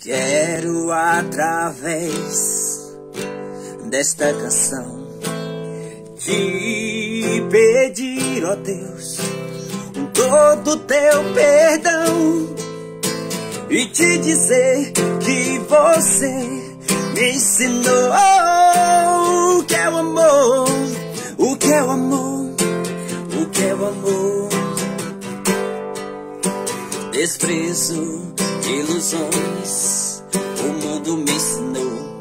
Quero através desta canção te pedir, ó Deus, todo teu perdão e te dizer que você me ensinou o que é o amor, o que é o amor, o que é o amor. Desprezo ilusões, o mundo me ensinou,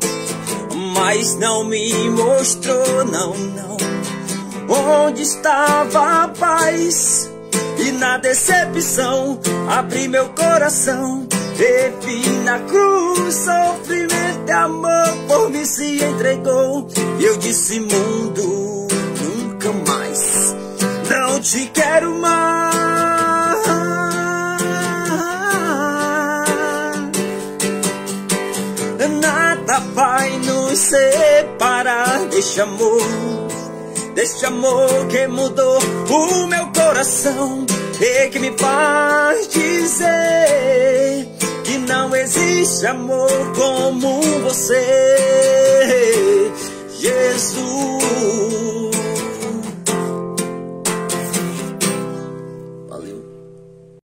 mas não me mostrou, não, não, onde estava a paz. E na decepção abri meu coração, vi na cruz sofrimento e amor por mim se entregou. E eu disse mundo, nunca mais, não te quero mais. Nada vai nos separar deste amor, deste amor que mudou o meu coração e que me faz dizer que não existe amor como você.